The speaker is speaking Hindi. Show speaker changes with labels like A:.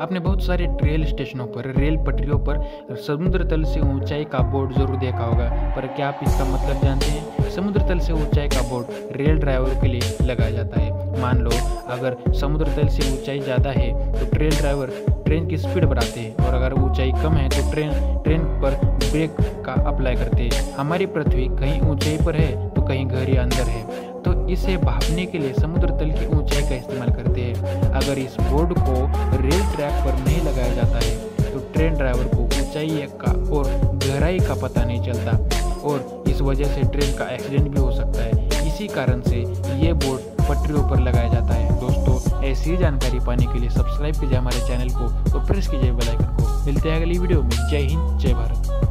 A: आपने बहुत सारे रेल स्टेशनों पर, रेल पटरियों पर, समुद्र तल से ऊंचाई का बोर्ड ज़रूर देखा होगा। पर क्या आप इसका मतलब जानते हैं? समुद्र तल से ऊंचाई का बोर्ड रेल ड्राइवर के लिए लगाया जाता है। मान लो, अगर समुद्र तल से ऊंचाई ज़्यादा है तो ट्रेन ड्राइवर ट्रेन की स्पीड बढ़ाते हैं। और अगर ऊंचाई कम है तो ट्रेन ट्रेन पर ब्रेक का अप्लाई करते हैं। हमारी पृथ्वी कहीं ऊंचाई पर है तो कहीं गहरी अंदर है। इसे भापने के लिए समुद्र तल की ऊंचाई का इस्तेमाल करते हैं। अगर इस बोर्ड को रेल ट्रैक पर नहीं लगाया जाता है तो ट्रेन ड्राइवर को ऊंचाई का और गहराई का पता नहीं चलता और इस वजह से ट्रेन का एक्सीडेंट भी हो सकता है। इसी कारण से ये बोर्ड पटरियों पर लगाया जाता है। दोस्तों, ऐसी जानकारी पाने के लिए सब्सक्राइब कीजिए हमारे चैनल को और प्रेस कीजिए बेल आइकन को। मिलते हैं अगली वीडियो में। जय हिंद, जय भारत।